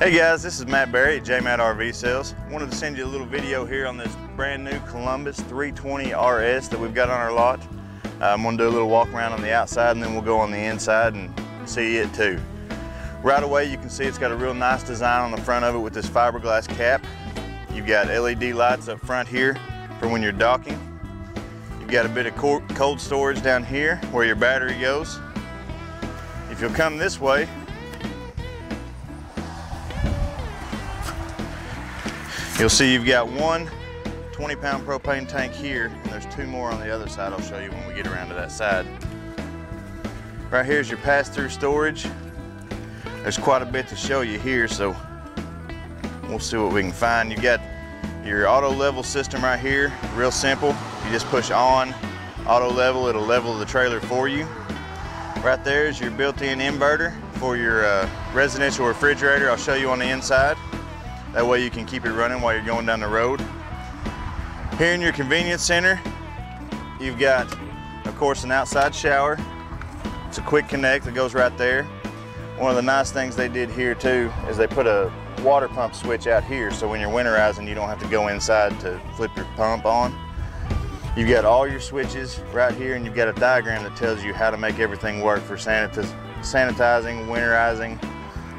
Hey guys, this is Matt Berry at Jamatt RV Sales. Wanted to send you a little video here on this brand new Columbus 320 RS that we've got on our lot. Uh, I'm gonna do a little walk around on the outside and then we'll go on the inside and see it too. Right away you can see it's got a real nice design on the front of it with this fiberglass cap. You've got LED lights up front here for when you're docking. You've got a bit of cold storage down here where your battery goes. If you'll come this way, You'll see you've got one 20 pound propane tank here and there's two more on the other side I'll show you when we get around to that side. Right here is your pass-through storage. There's quite a bit to show you here so we'll see what we can find. You've got your auto level system right here, real simple. You just push on, auto level, it'll level the trailer for you. Right there is your built-in inverter for your uh, residential refrigerator. I'll show you on the inside. That way you can keep it running while you're going down the road. Here in your convenience center, you've got, of course, an outside shower. It's a quick connect that goes right there. One of the nice things they did here too is they put a water pump switch out here so when you're winterizing you don't have to go inside to flip your pump on. You've got all your switches right here and you've got a diagram that tells you how to make everything work for sanitiz sanitizing, winterizing,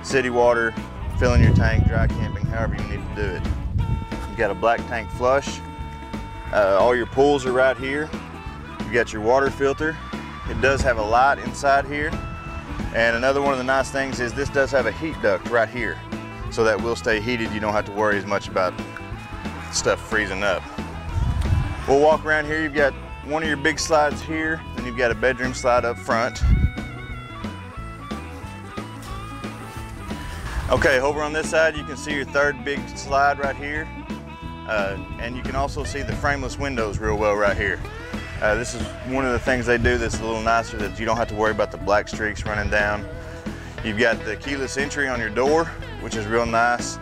city water, filling your tank, dry camping, however you need to do it. You've got a black tank flush. Uh, all your pools are right here. You've got your water filter. It does have a light inside here. And another one of the nice things is this does have a heat duct right here. So that will stay heated. You don't have to worry as much about stuff freezing up. We'll walk around here. You've got one of your big slides here. Then you've got a bedroom slide up front. Okay, over on this side, you can see your third big slide right here. Uh, and you can also see the frameless windows real well right here. Uh, this is one of the things they do that's a little nicer that you don't have to worry about the black streaks running down. You've got the keyless entry on your door, which is real nice.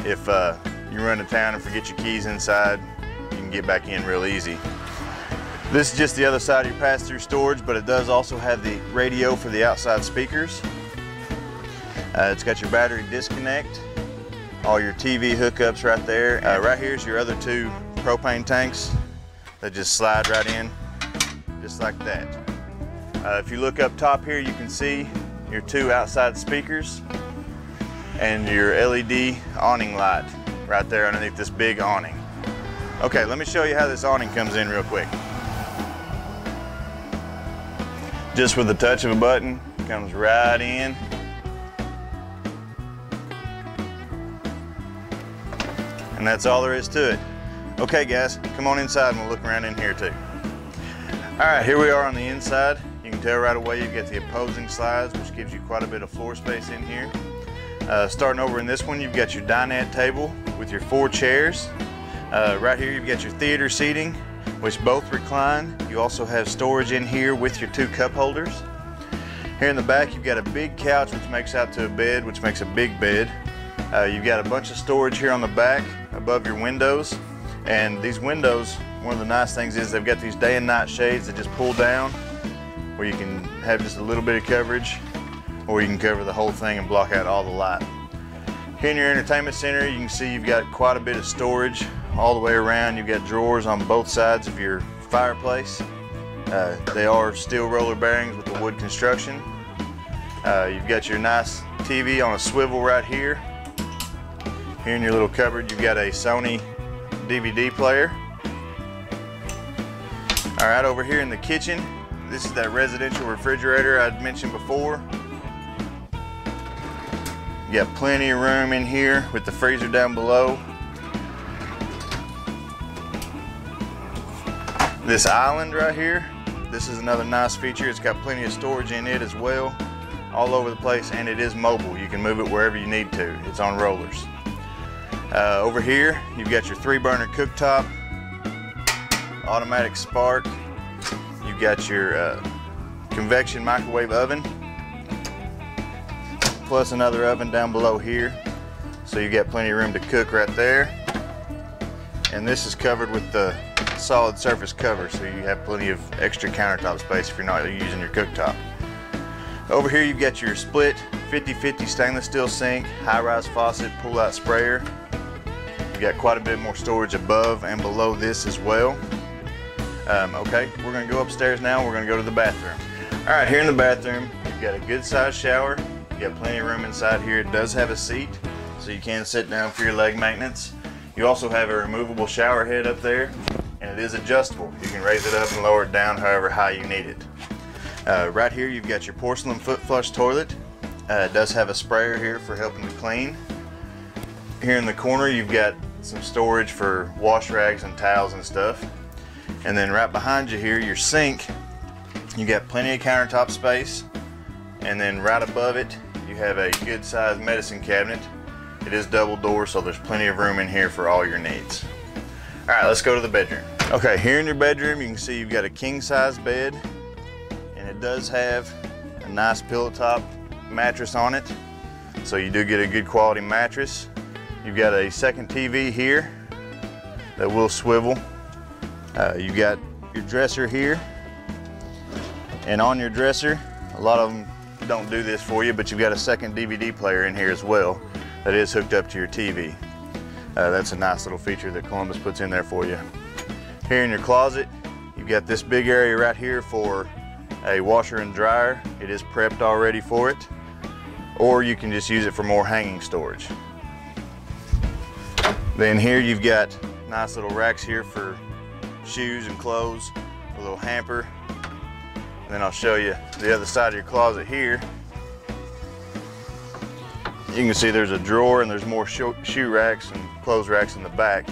If uh, you run to town and forget your keys inside, you can get back in real easy. This is just the other side of your pass-through storage, but it does also have the radio for the outside speakers. Uh, it's got your battery disconnect, all your TV hookups right there. Uh, right here is your other two propane tanks that just slide right in, just like that. Uh, if you look up top here, you can see your two outside speakers and your LED awning light right there underneath this big awning. Okay, let me show you how this awning comes in real quick. Just with the touch of a button, comes right in And that's all there is to it. Okay guys, come on inside and we'll look around in here too. All right, here we are on the inside. You can tell right away you've got the opposing slides, which gives you quite a bit of floor space in here. Uh, starting over in this one, you've got your dinette table with your four chairs. Uh, right here, you've got your theater seating, which both recline. You also have storage in here with your two cup holders. Here in the back, you've got a big couch, which makes out to a bed, which makes a big bed. Uh, you've got a bunch of storage here on the back above your windows. And these windows, one of the nice things is they've got these day and night shades that just pull down where you can have just a little bit of coverage or you can cover the whole thing and block out all the light. Here in your entertainment center, you can see you've got quite a bit of storage all the way around. You've got drawers on both sides of your fireplace. Uh, they are steel roller bearings with the wood construction. Uh, you've got your nice TV on a swivel right here. Here in your little cupboard, you've got a Sony DVD player. All right, over here in the kitchen, this is that residential refrigerator I'd mentioned before. You got plenty of room in here with the freezer down below. This island right here, this is another nice feature. It's got plenty of storage in it as well, all over the place, and it is mobile. You can move it wherever you need to. It's on rollers. Uh, over here, you've got your three burner cooktop, automatic spark. You've got your uh, convection microwave oven, plus another oven down below here. So you've got plenty of room to cook right there. And this is covered with the solid surface cover, so you have plenty of extra countertop space if you're not using your cooktop. Over here you've got your split 50-50 stainless steel sink, high-rise faucet, pull-out sprayer. You've got quite a bit more storage above and below this as well. Um, okay, we're gonna go upstairs now. We're gonna go to the bathroom. All right, here in the bathroom, you've got a good sized shower. You got plenty of room inside here. It does have a seat, so you can sit down for your leg maintenance. You also have a removable shower head up there, and it is adjustable. You can raise it up and lower it down however high you need it. Uh, right here, you've got your porcelain foot flush toilet. Uh, it does have a sprayer here for helping to clean. Here in the corner, you've got some storage for wash rags and towels and stuff. And then right behind you here, your sink, you got plenty of countertop space. And then right above it, you have a good sized medicine cabinet. It is double door, so there's plenty of room in here for all your needs. All right, let's go to the bedroom. Okay, here in your bedroom, you can see you've got a king size bed and it does have a nice pillow top mattress on it. So you do get a good quality mattress. You've got a second TV here that will swivel. Uh, you've got your dresser here. And on your dresser, a lot of them don't do this for you, but you've got a second DVD player in here as well that is hooked up to your TV. Uh, that's a nice little feature that Columbus puts in there for you. Here in your closet, you've got this big area right here for a washer and dryer. It is prepped already for it. Or you can just use it for more hanging storage. Then here you've got nice little racks here for shoes and clothes, a little hamper. And then I'll show you the other side of your closet here. You can see there's a drawer and there's more shoe racks and clothes racks in the back,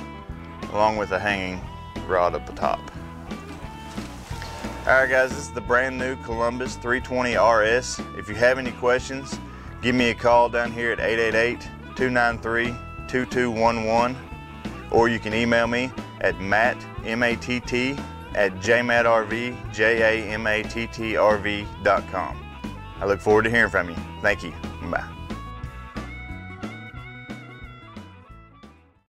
along with a hanging rod up the top. All right guys, this is the brand new Columbus 320 RS. If you have any questions, give me a call down here at 888-293-2211 or you can email me at matt, M-A-T-T, at jamattrv, J-A-M-A-T-T-R-V.com. I look forward to hearing from you. Thank you. Bye.